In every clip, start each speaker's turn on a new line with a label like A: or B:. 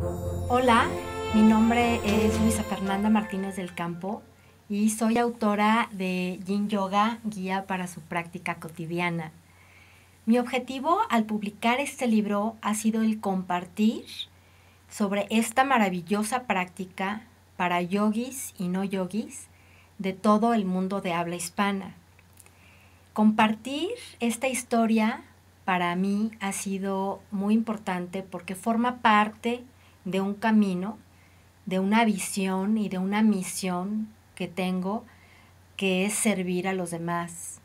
A: Hola, mi nombre es Luisa Fernanda Martínez del Campo y soy autora de Yin Yoga, guía para su práctica cotidiana. Mi objetivo al publicar este libro ha sido el compartir sobre esta maravillosa práctica para yogis y no yogis de todo el mundo de habla hispana. Compartir esta historia para mí ha sido muy importante porque forma parte de un camino, de una visión y de una misión que tengo que es servir a los demás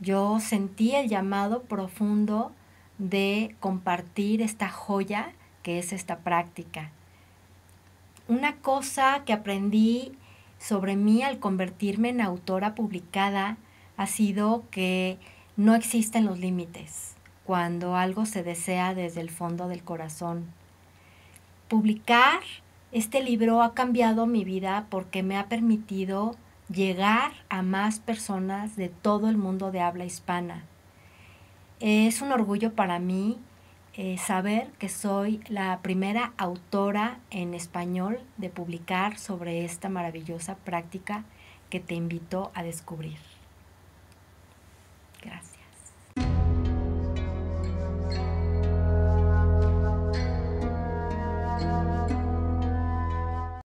A: yo sentí el llamado profundo de compartir esta joya que es esta práctica. Una cosa que aprendí sobre mí al convertirme en autora publicada ha sido que no existen los límites cuando algo se desea desde el fondo del corazón. Publicar este libro ha cambiado mi vida porque me ha permitido llegar a más personas de todo el mundo de habla hispana. Es un orgullo para mí eh, saber que soy la primera autora en español de publicar sobre esta maravillosa práctica que te invito a descubrir.